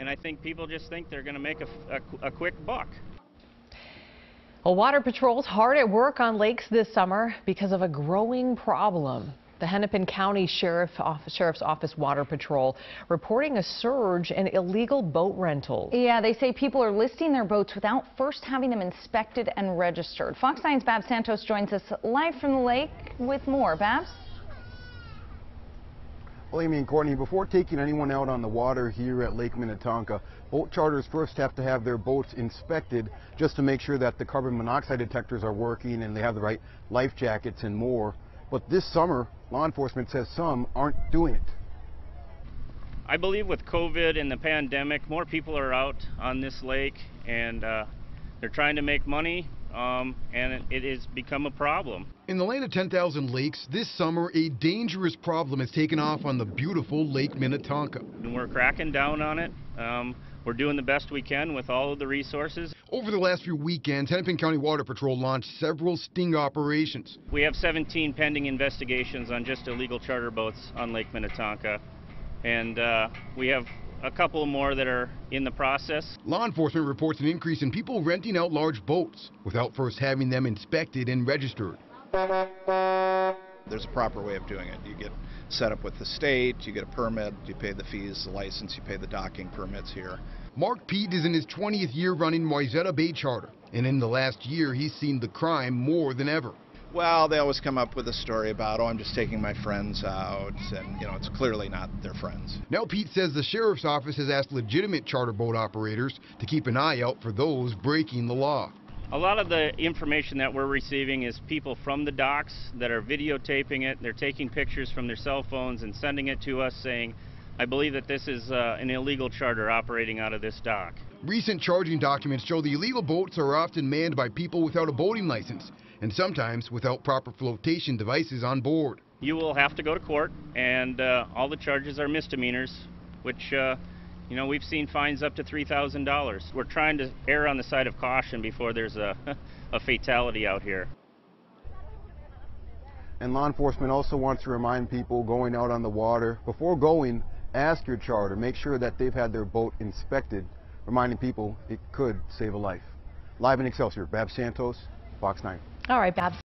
And I think people just think they're going to make a, a, a quick buck. Well, Water Patrol's hard at work on lakes this summer because of a growing problem. The Hennepin County Sheriff Sheriff's Office Water Patrol reporting a surge in illegal boat rentals. Yeah, they say people are listing their boats without first having them inspected and registered. Fox 9's Babs Santos joins us live from the lake with more. Babs? Well, Amy and Courtney, before taking anyone out on the water here at Lake Minnetonka, boat charters first have to have their boats inspected just to make sure that the carbon monoxide detectors are working and they have the right life jackets and more. But this summer, law enforcement says some aren't doing it. I believe with COVID and the pandemic, more people are out on this lake and uh, they're trying to make money um, and it has become a problem. In the land of 10,000 lakes, this summer a dangerous problem has taken off on the beautiful Lake Minnetonka. And we're cracking down on it. Um, we're doing the best we can with all of the resources. Over the last few weekends, Hennepin County Water Patrol launched several sting operations. We have 17 pending investigations on just illegal charter boats on Lake Minnetonka. And uh, we have a couple more that are in the process. Law enforcement reports an increase in people renting out large boats without first having them inspected and registered. There's a proper way of doing it. You get set up with the state, you get a permit, you pay the fees, the license, you pay the docking permits here. Mark Pete is in his 20th year running Wayzata Bay Charter, and in the last year he's seen the crime more than ever. Well, they always come up with a story about, oh, I'm just taking my friends out, and, you know, it's clearly not their friends. Now, Pete says the sheriff's office has asked legitimate charter boat operators to keep an eye out for those breaking the law. A lot of the information that we're receiving is people from the docks that are videotaping it. They're taking pictures from their cell phones and sending it to us saying, I believe that this is uh, an illegal charter operating out of this dock. Recent charging documents show the illegal boats are often manned by people without a boating license and sometimes without proper flotation devices on board. You will have to go to court, and uh, all the charges are misdemeanors, which, uh, you know, we've seen fines up to $3,000. We're trying to err on the side of caution before there's a, a fatality out here. And law enforcement also wants to remind people going out on the water, before going, ask your charter, make sure that they've had their boat inspected, reminding people it could save a life. Live in Excelsior, Bab Santos, Fox 9. All right, Babs.